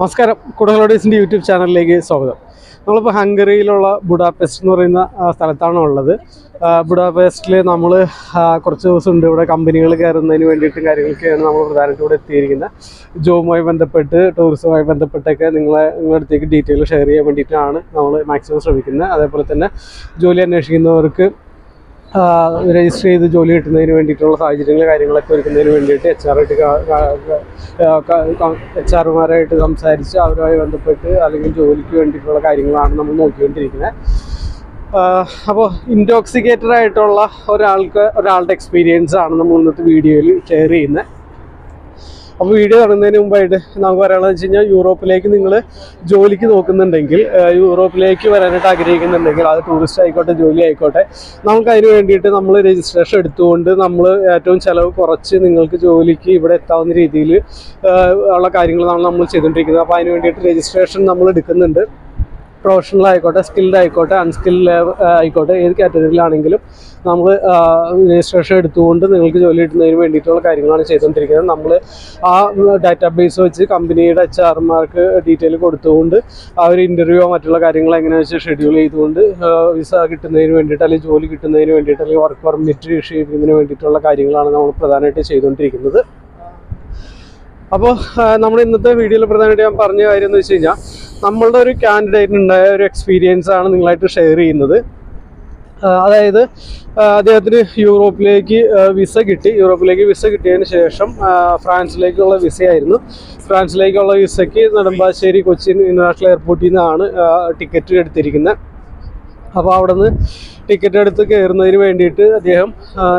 നമസ്കാരം. കുടകളോടീസിന്റെ യൂട്യൂബ് ചാനലിലേക്ക് സ്വാഗതം. നമ്മളിപ്പോൾ ഹംഗറിയിലുള്ള ബുഡാപെസ്റ്റ് എന്ന് പറയുന്ന സ്ഥലത്താണ് ഉള്ളത്. ബുഡാപെസ്റ്റിൽ നമ്മൾ കുറച്ച് ദിവസം ഉണ്ട് ഇവിടെ കമ്പനികൾ കയറുന്നതിന് വേണ്ടിയിട്ടും കാര്യങ്ങളൊക്കെയാണ് നമ്മൾ ഇവിടെ എത്തിയിരിക്കുന്നത്. ജോബുമായി ബന്ധപ്പെട്ട് ടൂറിസവുമായി ബന്ധപ്പെട്ടൊക്കെ നിങ്ങളെ നിങ്ങളുടെ അടുത്തേക്ക് ഡീറ്റെയിൽ ഷെയർ ചെയ്യാൻ വേണ്ടിയിട്ടാണ് നമ്മൾ മാക്സിമം ശ്രമിക്കുന്നത്. അതേപോലെ തന്നെ ജോലി അന്വേഷിക്കുന്നവർക്ക് രജിസ്റ്റർ ചെയ്ത് ജോലി കിട്ടുന്നതിന് വേണ്ടിയിട്ടുള്ള സാഹചര്യങ്ങൾ കാര്യങ്ങളൊക്കെ ഒരുക്കുന്നതിന് വേണ്ടിയിട്ട് എച്ച് ആർ എച്ച് ആർമാരായിട്ട് സംസാരിച്ച് അവരുമായി ബന്ധപ്പെട്ട് അല്ലെങ്കിൽ ജോലിക്ക് വേണ്ടിയിട്ടുള്ള കാര്യങ്ങളാണ് നമ്മൾ നോക്കിക്കൊണ്ടിരിക്കുന്നത്. അപ്പോൾ ഇൻടോക്സിക്കേറ്റഡ് ആയിട്ടുള്ള ഒരാൾക്ക് ഒരാളുടെ എക്സ്പീരിയൻസ് ആണ് നമ്മൾ ഇന്നത്തെ വീഡിയോയിൽ ഷെയർ ചെയ്യുന്നത്. അപ്പോൾ വീഡിയോ തുടങ്ങുന്നതിന് മുമ്പായിട്ട് നമുക്ക് പറയാനുള്ളത് വെച്ച് കഴിഞ്ഞാൽ യൂറോപ്പിലേക്ക് നിങ്ങൾ ജോലിക്ക് നോക്കുന്നുണ്ടെങ്കിൽ യൂറോപ്പിലേക്ക് വരാനായിട്ട് ആഗ്രഹിക്കുന്നുണ്ടെങ്കിൽ അത് ടൂറിസ്റ്റ് ആയിക്കോട്ടെ ജോലി ആയിക്കോട്ടെ നമുക്ക് അതിന് വേണ്ടിയിട്ട് നമ്മൾ രജിസ്ട്രേഷൻ എടുത്തുകൊണ്ട് നമ്മൾ ഏറ്റവും ചിലവ് കുറച്ച് നിങ്ങൾക്ക് ജോലിക്ക് ഇവിടെ എത്താവുന്ന രീതിയിൽ ഉള്ള കാര്യങ്ങളാണ് നമ്മൾ ചെയ്തുകൊണ്ടിരിക്കുന്നത്. അപ്പോൾ അതിന് വേണ്ടിയിട്ട് രജിസ്ട്രേഷൻ നമ്മൾ എടുക്കുന്നുണ്ട്. പ്രൊഫഷണൽ ആയിക്കോട്ടെ സ്കിൽഡ് ആയിക്കോട്ടെ അൺസ്കിൽഡ് ആയിക്കോട്ടെ ഏത് കാറ്റഗറിയിലാണെങ്കിലും നമ്മൾ രജിസ്ട്രേഷൻ എടുത്തുകൊണ്ട് നിങ്ങൾക്ക് ജോലി കിട്ടുന്നതിന് വേണ്ടിയിട്ടുള്ള കാര്യങ്ങളാണ് ചെയ്തുകൊണ്ടിരിക്കുന്നത്. നമ്മൾ ആ ഡാറ്റാബേസ് വെച്ച് കമ്പനിയുടെ എച്ച് ആർമാർക്ക് ഡീറ്റെയിൽ കൊടുത്തുകൊണ്ട് ആ ഒരു ഇന്റർവ്യൂയോ മറ്റുള്ള കാര്യങ്ങൾ എങ്ങനെയാണെന്ന് വെച്ചാൽ ഷെഡ്യൂൾ ചെയ്തുകൊണ്ട് വിസ കിട്ടുന്നതിന് വേണ്ടിയിട്ട് അല്ലെങ്കിൽ ജോലി കിട്ടുന്നതിന് വേണ്ടിയിട്ട് അല്ലെങ്കിൽ വർക്ക് പെർമിറ്റ് ഇഷ്യൂ ചെയ്യുന്നതിന് വേണ്ടിയിട്ടുള്ള കാര്യങ്ങളാണ് നമ്മൾ പ്രധാനമായിട്ട് ചെയ്തുകൊണ്ടിരിക്കുന്നത്. അപ്പോൾ നമ്മൾ ഇന്നത്തെ വീഡിയോയിൽ പ്രധാനമായിട്ട് ഞാൻ പറഞ്ഞ കാര്യം എന്ന് വെച്ച് കഴിഞ്ഞാൽ നമ്മളുടെ ഒരു കാൻഡിഡേറ്റിന് ഉണ്ടായ ഒരു എക്സ്പീരിയൻസ് ആണ് നിങ്ങളായിട്ട് ഷെയർ ചെയ്യുന്നത്. അതായത് അദ്ദേഹത്തിന് യൂറോപ്പിലേക്ക് വിസ കിട്ടി. യൂറോപ്പിലേക്ക് വിസ കിട്ടിയതിന് ശേഷം ഫ്രാൻസിലേക്കുള്ള വിസയായിരുന്നു ഫ്രാൻസിലേക്കുള്ള വിസയ്ക്ക് നെടുമ്പാശ്ശേരി കൊച്ചിൻ ഇന്റർനാഷണൽ എയർപോർട്ടിൽ നിന്നാണ് ടിക്കറ്റ് എടുത്തിരിക്കുന്നത് അപ്പോൾ അവിടെ നിന്ന് ടിക്കറ്റ് എടുത്ത് കയറുന്നതിന് വേണ്ടിയിട്ട് അദ്ദേഹം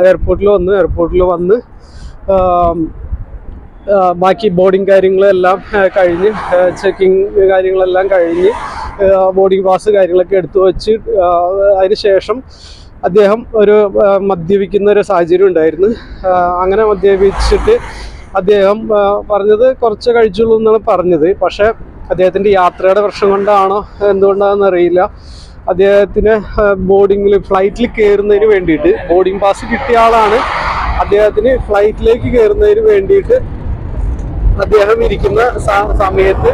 എയർപോർട്ടിൽ വന്ന് എയർപോർട്ടിൽ വന്ന് ബാക്കി ബോർഡിങ് കാര്യങ്ങളെല്ലാം കഴിഞ്ഞ് ചെക്കിങ് കാര്യങ്ങളെല്ലാം കഴിഞ്ഞ് ബോർഡിങ് പാസ് കാര്യങ്ങളൊക്കെ എടുത്തു വെച്ച് അതിന് ശേഷം അദ്ദേഹം ഒരു മദ്യപിക്കുന്ന ഒരു സാഹചര്യം ഉണ്ടായിരുന്നു. അങ്ങനെ മദ്യപിച്ചിട്ട് അദ്ദേഹം പറഞ്ഞത് കുറച്ച് കഴിച്ചുള്ളൂ എന്നാണ് പറഞ്ഞത്. പക്ഷേ അദ്ദേഹത്തിന്റെ യാത്രയുടെ പ്രശ്നം കൊണ്ടാണോ എന്തുകൊണ്ടാണെന്ന് അറിയില്ല. അദ്ദേഹത്തിന് ബോർഡിങ്ങിൽ ഫ്ലൈറ്റിൽ കയറുന്നതിന് വേണ്ടിയിട്ട് ബോർഡിംഗ് പാസ് കിട്ടിയ ആളാണ്. അദ്ദേഹത്തിന് ഫ്ലൈറ്റിലേക്ക് കയറുന്നതിന് വേണ്ടിയിട്ട് അദ്ദേഹം ഇരിക്കുന്ന സമയത്ത്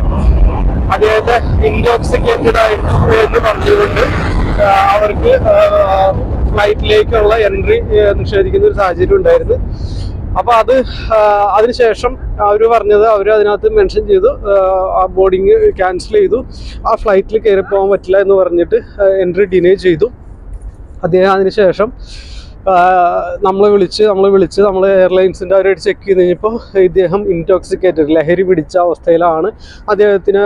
അദ്ദേഹത്തെ ഇൻടോക്സിക്കേറ്റഡ് ആയിട്ട് എന്ന് പറഞ്ഞുകൊണ്ട് അവർക്ക് ഫ്ലൈറ്റിലേക്കുള്ള എൻട്രി നിഷേധിക്കുന്ന ഒരു സാഹചര്യം ഉണ്ടായിരുന്നു. അപ്പൊ അത് അതിനുശേഷം അവർ പറഞ്ഞത് അവർ അതിനകത്ത് മെൻഷൻ ചെയ്തു ആ ബോർഡിങ് ക്യാൻസൽ ചെയ്തു ആ ഫ്ലൈറ്റിൽ കയറി പോകാൻ പറ്റില്ല എന്ന് പറഞ്ഞിട്ട് എൻട്രി ഡിനേ ചെയ്തു. അദ്ദേഹം അതിനുശേഷം നമ്മളെ വിളിച്ച് നമ്മൾ വിളിച്ച് നമ്മൾ എയർലൈൻസിന്റെ അവരായിട്ട് ചെക്ക് ചെയ്ത് കഴിഞ്ഞപ്പോൾ ഇദ്ദേഹം ഇൻടോക്സിക്കേറ്റഡ് ലഹരി പിടിച്ച അവസ്ഥയിലാണ് അദ്ദേഹത്തിന്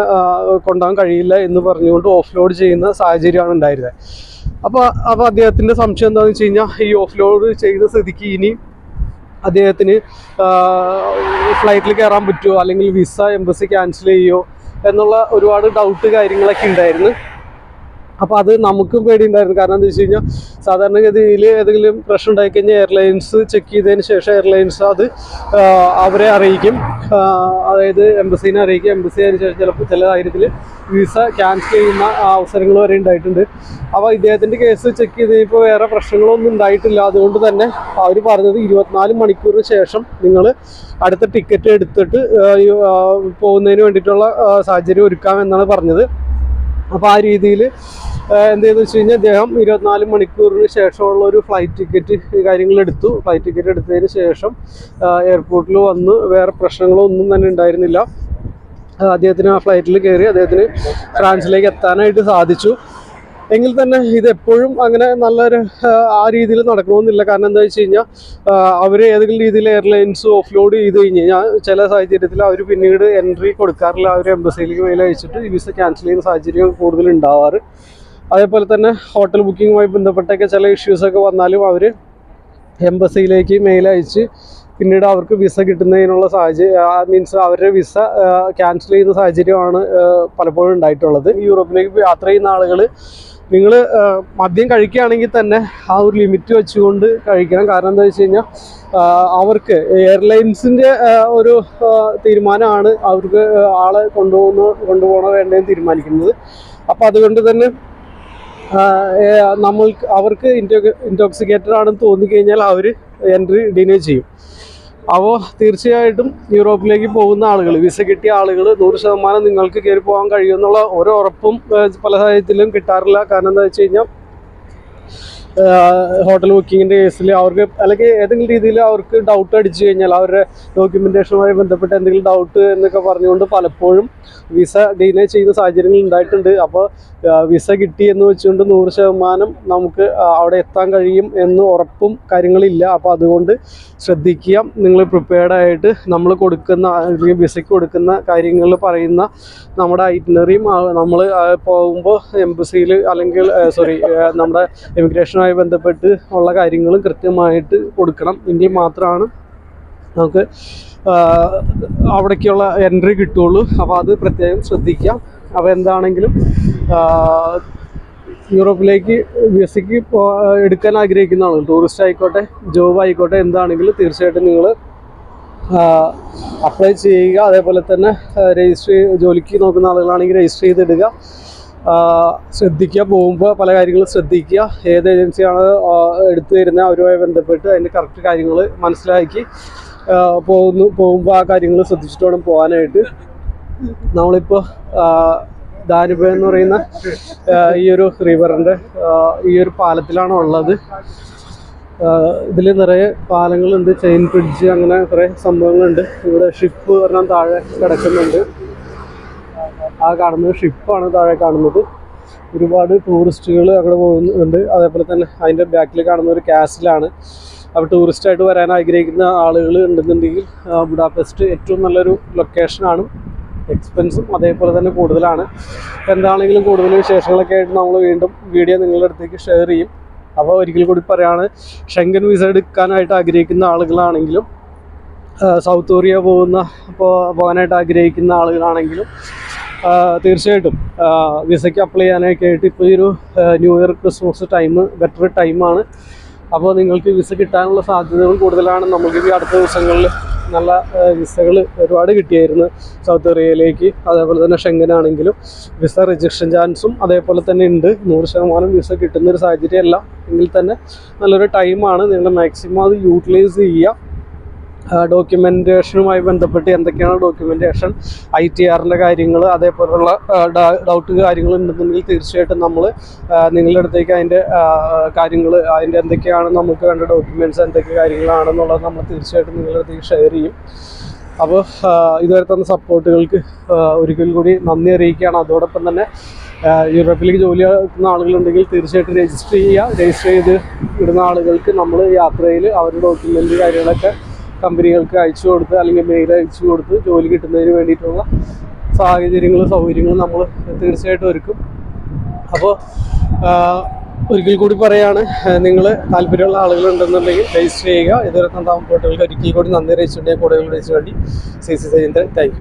കൊണ്ടുപോകാൻ കഴിയില്ല എന്ന് പറഞ്ഞുകൊണ്ട് ഓഫ് ലോഡ് ചെയ്യുന്ന സാഹചര്യമാണ് ഉണ്ടായിരുന്നത്. അപ്പോൾ അപ്പോൾ അദ്ദേഹത്തിന്റെ സംശയം എന്താണെന്ന് വെച്ച് കഴിഞ്ഞാൽ ഈ ഓഫ് ലോഡ് ചെയ്ത സ്ഥിതിക്ക് ഇനി അദ്ദേഹത്തിന് ഫ്ലൈറ്റിൽ കയറാൻ പറ്റുമോ അല്ലെങ്കിൽ വിസ എംബസി ക്യാൻസൽ ചെയ്യുമോ എന്നുള്ള ഒരുപാട് ഡൗട്ട് കാര്യങ്ങളൊക്കെ ഉണ്ടായിരുന്നു. അപ്പോൾ അത് നമുക്കും പേടിയുണ്ടായിരുന്നു. കാരണം എന്താ വെച്ച് കഴിഞ്ഞാൽ സാധാരണഗതിയിൽ ഏതെങ്കിലും പ്രശ്നം ഉണ്ടായിക്കഴിഞ്ഞാൽ എയർലൈൻസ് ചെക്ക് ചെയ്തതിന് ശേഷം എയർലൈൻസ് അത് അവരെ അറിയിക്കും. അതായത് എംബസീനെ അറിയിക്കും. എംബസി അതിന് ശേഷം ചിലപ്പോൾ ചില കാര്യത്തിൽ വിസ ക്യാൻസൽ ചെയ്യുന്ന അവസരങ്ങൾ വരെ ഉണ്ടായിട്ടുണ്ട്. അപ്പോൾ ഇദ്ദേഹത്തിന്റെ കേസ് ചെക്ക് ചെയ്ത് കഴിഞ്ഞപ്പോൾ വേറെ പ്രശ്നങ്ങളൊന്നും ഉണ്ടായിട്ടില്ല. അതുകൊണ്ട് തന്നെ അവർ പറഞ്ഞത് ഇരുപത്തിനാല് മണിക്കൂറിന് ശേഷം നിങ്ങൾ അടുത്ത ടിക്കറ്റ് എടുത്തിട്ട് പോകുന്നതിന് വേണ്ടിയിട്ടുള്ള സാഹചര്യം സാഹചര്യം ഒരുക്കാമെന്നാണ് പറഞ്ഞത്. അപ്പോൾ ആ രീതിയിൽ എന്ത് ചെയ്തെന്ന് വെച്ച് കഴിഞ്ഞാൽ അദ്ദേഹം ഇരുപത്തിനാല് മണിക്കൂറിന് ശേഷമുള്ള ഒരു ഫ്ലൈറ്റ് ടിക്കറ്റ് കാര്യങ്ങൾ എടുത്തു. ഫ്ലൈറ്റ് ടിക്കറ്റ് എടുത്തതിന് ശേഷം എയർപോർട്ടിൽ വന്ന് വേറെ പ്രശ്നങ്ങളൊന്നും തന്നെ ഉണ്ടായിരുന്നില്ല. അദ്ദേഹത്തിന് ആ ഫ്ലൈറ്റിൽ കയറി അദ്ദേഹത്തിന് ഫ്രാൻസിലേക്ക് എത്താനായിട്ട് സാധിച്ചു. എങ്കിൽ തന്നെ ഇത് എപ്പോഴും അങ്ങനെ നല്ലൊരു ആ, രീതിയിൽ നടക്കണമെന്നില്ല. കാരണം എന്താ വെച്ച് കഴിഞ്ഞാൽ അവർ ഏതെങ്കിലും രീതിയിൽ എയർലൈൻസ് ഓഫ് ലോഡ് ചെയ്ത് കഴിഞ്ഞ് കഴിഞ്ഞാൽ ചില സാഹചര്യത്തിൽ അവർ പിന്നീട് എൻട്രി കൊടുക്കാറില്ല. അവർ എംബസിയിലേക്ക് മെയിൽ അയച്ചിട്ട് വിസ ക്യാൻസൽ ചെയ്യുന്ന സാഹചര്യം കൂടുതൽ ഉണ്ടാവാറ്. അതേപോലെ തന്നെ ഹോട്ടൽ ബുക്കിങ്ങുമായി ബന്ധപ്പെട്ടൊക്കെ ചില ഇഷ്യൂസൊക്കെ വന്നാലും അവർ എംബസിയിലേക്ക് മെയിൽ പിന്നീട് അവർക്ക് വിസ കിട്ടുന്നതിനുള്ള സാഹചര്യം മീൻസ് അവരുടെ വിസ ക്യാൻസൽ ചെയ്യുന്ന സാഹചര്യമാണ് പലപ്പോഴും ഉണ്ടായിട്ടുള്ളത്. യൂറോപ്പിലേക്ക് യാത്ര ചെയ്യുന്ന ആളുകൾ നിങ്ങൾ മദ്യം കഴിക്കുകയാണെങ്കിൽ തന്നെ ആ ഒരു ലിമിറ്റ് വെച്ചുകൊണ്ട് കഴിക്കണം. കാരണം എന്താ വെച്ച് കഴിഞ്ഞാൽ അവർക്ക് എയർലൈൻസിന്റെ ഒരു തീരുമാനമാണ് അവർക്ക് ആളെ കൊണ്ടുപോകുന്ന കൊണ്ടുപോകണോ വേണ്ടതെന്ന് തീരുമാനിക്കുന്നത്. അപ്പോൾ അതുകൊണ്ട് തന്നെ നമ്മൾ അവർക്ക് ഇന്റോ ഇന്റോക്സിക്കേറ്റഡ് ആണെന്ന് തോന്നിക്കഴിഞ്ഞാൽ അവർ എൻട്രി ഡിനേ ചെയ്യും. അപ്പോൾ തീർച്ചയായിട്ടും യൂറോപ്പിലേക്ക് പോകുന്ന ആളുകൾ വിസ കിട്ടിയ ആളുകൾ നൂറ് ശതമാനം നിങ്ങൾക്ക് കയറി പോകാൻ കഴിയുമെന്നുള്ള ഒരു ഉറപ്പും പല സാഹചര്യത്തിലും കിട്ടാറില്ല. കാരണം എന്താ വെച്ച് കഴിഞ്ഞാൽ ഹോട്ടൽ ബുക്കിങ്ങിന്റെ കേസിൽ അവർക്ക് അല്ലെങ്കിൽ ഏതെങ്കിലും രീതിയിൽ അവർക്ക് ഡൗട്ട് അടിച്ചു കഴിഞ്ഞാൽ അവരുടെ ഡോക്യുമെന്റേഷനുമായി ബന്ധപ്പെട്ട് എന്തെങ്കിലും ഡൗട്ട് എന്നൊക്കെ പറഞ്ഞുകൊണ്ട് പലപ്പോഴും വിസ ഡിനൈ ചെയ്യുന്ന സാഹചര്യങ്ങൾ ഉണ്ടായിട്ടുണ്ട്. അപ്പോൾ വിസ കിട്ടി എന്ന് വെച്ചുകൊണ്ട് നൂറ് ശതമാനം നമുക്ക് അവിടെ എത്താൻ കഴിയും എന്ന് ഉറപ്പും കാര്യങ്ങളില്ല. അപ്പോൾ അതുകൊണ്ട് ശ്രദ്ധിക്കുക. നിങ്ങൾ പ്രിപ്പയർഡ് ആയിട്ട് നമ്മൾ കൊടുക്കുന്ന അല്ലെങ്കിൽ വിസയ്ക്ക് കൊടുക്കുന്ന കാര്യങ്ങൾ പറയുന്ന നമ്മുടെ ഐറ്റിനറിയും നമ്മൾ പോകുമ്പോൾ എംബസിയിൽ അല്ലെങ്കിൽ സോറി നമ്മുടെ ഇമിഗ്രേഷനുമായി ബന്ധപ്പെട്ട് ഉള്ള കാര്യങ്ങളും കൃത്യമായിട്ട് കൊടുക്കണം. എങ്കിൽ മാത്രമാണ് നമുക്ക് അവിടേക്കുള്ള എൻട്രി കിട്ടുള്ളൂ. അപ്പോൾ അത് പ്രത്യേകം ശ്രദ്ധിക്കാം അപ്പോൾ എന്താണെങ്കിലും യൂറോപ്പിലേക്ക് വിസയ്ക്ക് എടുക്കാൻ ആഗ്രഹിക്കുന്ന ആളുകൾ ടൂറിസ്റ്റ് ആയിക്കോട്ടെ ജോബ് ആയിക്കോട്ടെ എന്താണെങ്കിലും തീർച്ചയായിട്ടും നിങ്ങൾ അപ്ലൈ ചെയ്യുക. അതേപോലെ തന്നെ രജിസ്റ്റർ ജോലിക്ക് നോക്കുന്ന ആളുകളാണെങ്കിൽ രജിസ്റ്റർ ചെയ്തിടുക. ശ്രദ്ധിക്കുക. പോകുമ്പോൾ പല കാര്യങ്ങളും ശ്രദ്ധിക്കുക. ഏത് ഏജൻസിയാണ് എടുത്തു തരുന്നത് അവരുമായി ബന്ധപ്പെട്ട് അതിന്റെ കറക്റ്റ് കാര്യങ്ങൾ മനസ്സിലാക്കി പോകുന്നു പോകുമ്പോൾ ആ കാര്യങ്ങൾ ശ്രദ്ധിച്ചിട്ട് വേണം പോകാനായിട്ട്. നമ്മളിപ്പോൾ ദാനുബ എന്ന് പറയുന്ന ഈ ഒരു റിവറിന്റെ ഈ ഒരു പാലത്തിലാണ് ഉള്ളത്. ഇതിൽ നിറയെ പാലങ്ങളുണ്ട് ചെയിൻ ബ്രിഡ്ജ് അങ്ങനെ കുറേ സംഭവങ്ങളുണ്ട്. ഇവിടെ ഷിപ്പ് പറഞ്ഞാൽ താഴെ കിടക്കുന്നുണ്ട്. ആ കാണുന്നത് ഷിപ്പാണ് താഴെ കാണുന്നത്. ഒരുപാട് ടൂറിസ്റ്റുകൾ അവിടെ പോകുന്നുണ്ട്. അതേപോലെ തന്നെ അതിന്റെ ബാക്കിൽ കാണുന്ന ഒരു കാസിലാണ് അപ്പോൾ ടൂറിസ്റ്റായിട്ട് വരാൻ ആഗ്രഹിക്കുന്ന ആളുകൾ ഉണ്ടെന്നുണ്ടെങ്കിൽ ബുഡാപെസ്റ്റ് ഏറ്റവും നല്ലൊരു ലൊക്കേഷനാണ് എക്സ്പെൻസും അതേപോലെ തന്നെ കൂടുതലാണ്. എന്താണെങ്കിലും കൂടുതൽ വിശേഷങ്ങളൊക്കെ ആയിട്ട് നമ്മൾ വീണ്ടും വീഡിയോ നിങ്ങളുടെ അടുത്തേക്ക് ഷെയർ ചെയ്യും. അപ്പോൾ ഒരിക്കൽ കൂടി പറയുകയാണ് ഷെങ്കൻ വിസ എടുക്കാനായിട്ട് ആഗ്രഹിക്കുന്ന ആളുകളാണെങ്കിലും സൗത്ത് കൊറിയ പോകുന്ന പോകാനായിട്ട് ആഗ്രഹിക്കുന്ന ആളുകളാണെങ്കിലും തീർച്ചയായിട്ടും. വിസയ്ക്ക് അപ്ലൈ ചെയ്യാനൊക്കെ ആയിട്ട് ഇപ്പോൾ ഈ ഒരു New Year Christmas time better ടൈമാണ് അപ്പോൾ നിങ്ങൾക്ക് വിസ കിട്ടാനുള്ള സാധ്യതകൾ കൂടുതലാണ്. നമുക്ക് ഈ അടുത്ത ദിവസങ്ങളിൽ നല്ല വിസകൾ ഒരുപാട് കിട്ടിയായിരുന്നു സൗത്ത് കൊറിയയിലേക്ക് അതേപോലെ തന്നെ ഷെങ്കനാണെങ്കിലും വിസ റിജക്ഷൻ ചാൻസും അതേപോലെ തന്നെ ഉണ്ട്. നൂറ് ശതമാനം വിസ കിട്ടുന്നൊരു സാഹചര്യമല്ല എങ്കിൽ തന്നെ നല്ലൊരു ടൈമാണ് നിങ്ങൾ മാക്സിമം അത് യൂട്ടിലൈസ് ചെയ്യുക ഡോക്യുമെന്റേഷനുമായി ബന്ധപ്പെട്ട് എന്തൊക്കെയാണ് ഡോക്യുമെന്റേഷൻ ഐ ടി ആറിന്റെ കാര്യങ്ങൾ അതേപോലുള്ള ഡൗട്ട് കാര്യങ്ങൾ ഉണ്ടെന്നുണ്ടെങ്കിൽ തീർച്ചയായിട്ടും നമ്മൾ നിങ്ങളുടെ അടുത്തേക്ക് അതിന്റെ കാര്യങ്ങൾ അതിന്റെ എന്തൊക്കെയാണ് നമുക്ക് വേണ്ട ഡോക്യുമെന്റ്സ് എന്തൊക്കെ കാര്യങ്ങളാണെന്നുള്ളത് നമ്മൾ തീർച്ചയായിട്ടും നിങ്ങളുടെ അടുത്തേക്ക് ഷെയർ ചെയ്യും. അപ്പോൾ ഇതുവരെ തന്ന സപ്പോർട്ടുകൾക്ക് ഒരിക്കൽ കൂടി നന്ദി അറിയിക്കുകയാണ്. അതോടൊപ്പം തന്നെ യൂറോപ്പിലേക്ക് ജോലി നടത്തുന്ന ആളുകളുണ്ടെങ്കിൽ തീർച്ചയായിട്ടും രജിസ്റ്റർ ചെയ്യുക. രജിസ്റ്റർ ചെയ്ത് ഇടുന്ന ആളുകൾക്ക് നമ്മൾ യാത്രയിൽ അവരുടെ ഡോക്യുമെന്റ് കാര്യങ്ങളൊക്കെ കമ്പനികൾക്ക് അയച്ചു കൊടുത്ത് അല്ലെങ്കിൽ മെയിൽ അയച്ചു കൊടുത്ത് ജോലി കിട്ടുന്നതിന് വേണ്ടിയിട്ടുള്ള സാഹചര്യങ്ങളും സൗകര്യങ്ങളും നമ്മൾ തീർച്ചയായിട്ടും ഒരുക്കും. അപ്പോൾ ഒരിക്കൽ കൂടി പറയാണ് നിങ്ങൾ താല്പര്യമുള്ള ആളുകളുണ്ടെന്നുണ്ടെങ്കിൽ രജിസ്റ്റർ ചെയ്യുക. ഇതുവരെ തന്ന സപ്പോർട്ടുകൾക്ക് ഒരിക്കൽ കൂടി നന്ദി അറിയിച്ചിട്ടുണ്ടെങ്കിൽ കൂടുതൽ രജിസ്റ്റർ വേണ്ടി സി സി സജീന്ദ്രൻ താങ്ക്